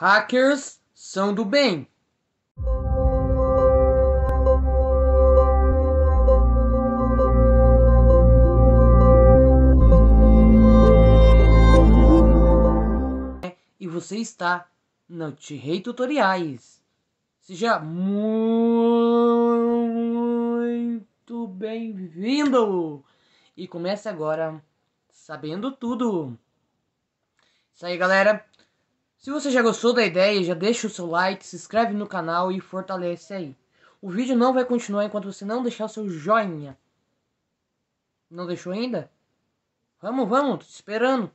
Hackers são do bem. E você está no T-Rei Tutoriais. Seja muito bem-vindo! E comece agora sabendo tudo. Isso aí, galera. Se você já gostou da ideia, já deixa o seu like, se inscreve no canal e fortalece aí. O vídeo não vai continuar enquanto você não deixar o seu joinha. Não deixou ainda? Vamos, vamos, tô te esperando.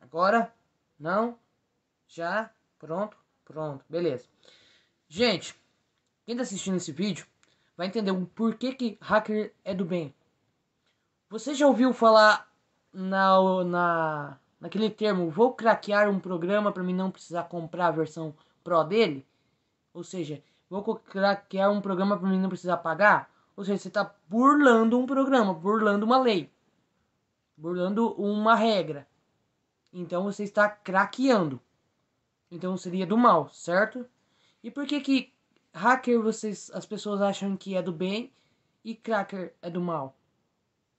Agora, não, já, pronto, pronto, beleza. Gente, quem tá assistindo esse vídeo vai entender o porquê que hacker é do bem. Você já ouviu falar na, na, naquele termo, vou craquear um programa para mim não precisar comprar a versão Pro dele? Ou seja, vou craquear um programa para mim não precisar pagar? Ou seja, você está burlando um programa, burlando uma lei, burlando uma regra. Então você está craqueando. Então seria do mal, certo? E por que que hacker vocês as pessoas acham que é do bem e cracker é do mal?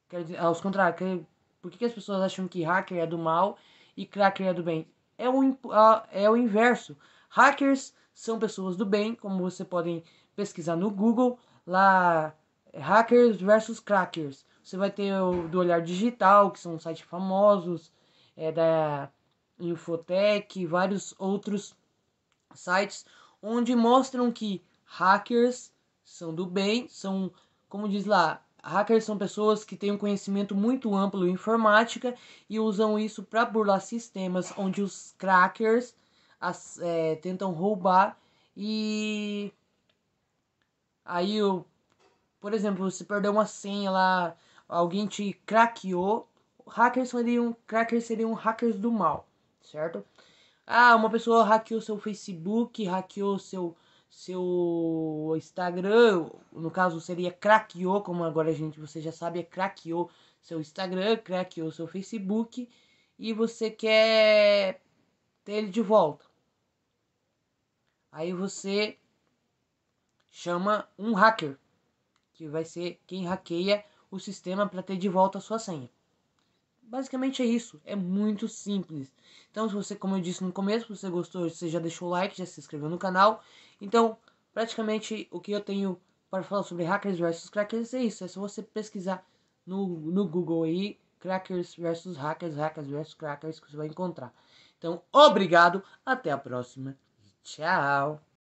Quer dizer, aos contrários, por que, as pessoas acham que hacker é do mal e cracker é do bem? É o, é o inverso. Hackers são pessoas do bem, como você podem pesquisar no Google, lá hackers versus crackers. Você vai ter o do Olhar Digital, que são sites famosos, é da Infotech, vários outros sites onde mostram que hackers são do bem, são, como diz lá, hackers são pessoas que têm um conhecimento muito amplo em informática e usam isso para burlar sistemas, onde os crackers as, é, tentam roubar e aí, eu, por exemplo, você perdeu uma senha lá, alguém te craqueou, hackers seriam, crackers seriam hackers do mal certo? Ah, uma pessoa hackeou seu Facebook, hackeou seu seu Instagram, no caso seria craqueou, como agora a gente você já sabe, é craqueou seu Instagram, craqueou seu Facebook e você quer ter ele de volta. Aí você chama um hacker, que vai ser quem hackeia o sistema para ter de volta a sua senha. Basicamente é isso, é muito simples. Então, se você, como eu disse no começo, você gostou, você já deixou o like, já se inscreveu no canal. Então, praticamente o que eu tenho para falar sobre hackers versus crackers é isso. É só você pesquisar no, no Google aí, crackers versus hackers, hackers versus crackers, que você vai encontrar. Então, obrigado, até a próxima. Tchau!